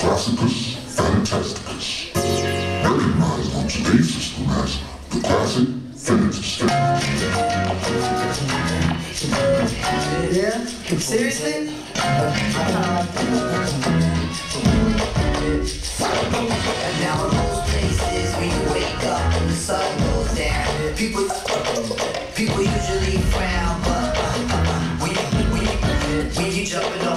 classicus fantasticus. Recognized on today's system as the classic Finitus. Yeah? Seriously? And now in most places when you wake up and the sun goes down, people people usually frown,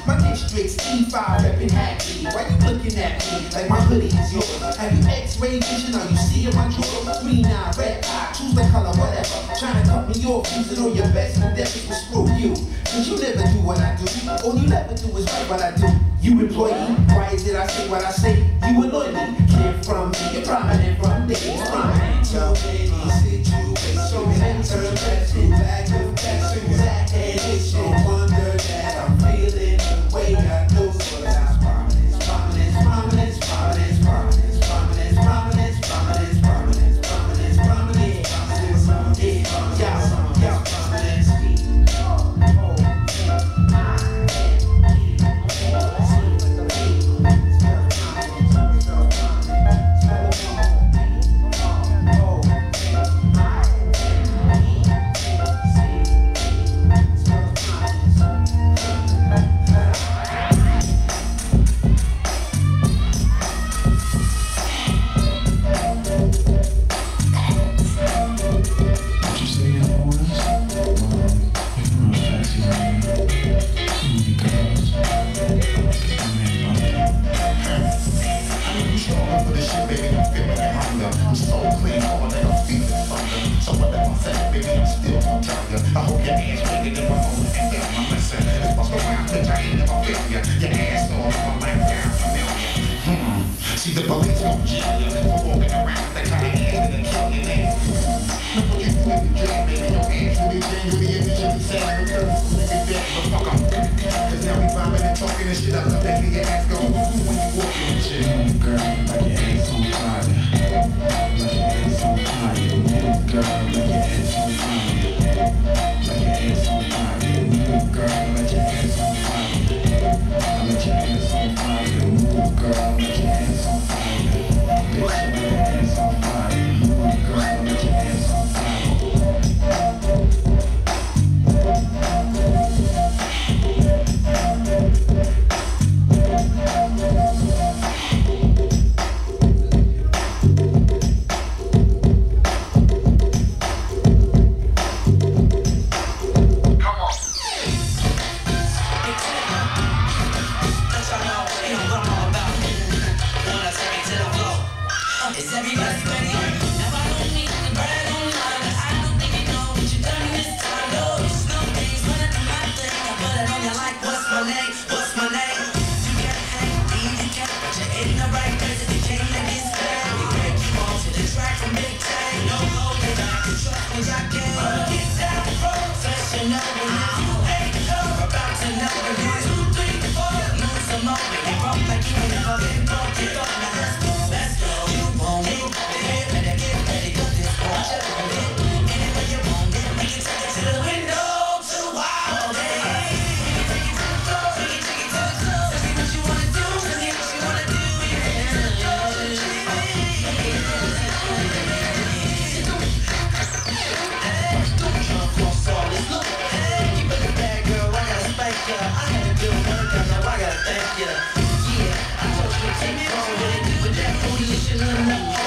E5 reppin' Hackney. Why you looking at me like my hoodie is yours? Have you X-ray vision? Are you seeing my jewels? Green eye, red eye, choose the color, whatever. Trying to cut me off, using all your best endeavors to screw you. Cause you never do what I do. All you never do is write what I do. You employee, why it I say what I say? You annoy I'm so clean, that I'm thunder. So what am I baby? I'm still. I hope your ass bigger than my phone listen. It's bust around. I ain't. Your ass familiar. Hmm. See the police jail walking around with that you in the jail, baby. Your ass the image of the sad because nigga. Cause now we vibing and talking and shit. I love that your ass go when you walking and shit. Move, Yeah. Is everybody ready? I had I gotta thank ya. Yeah, I it, that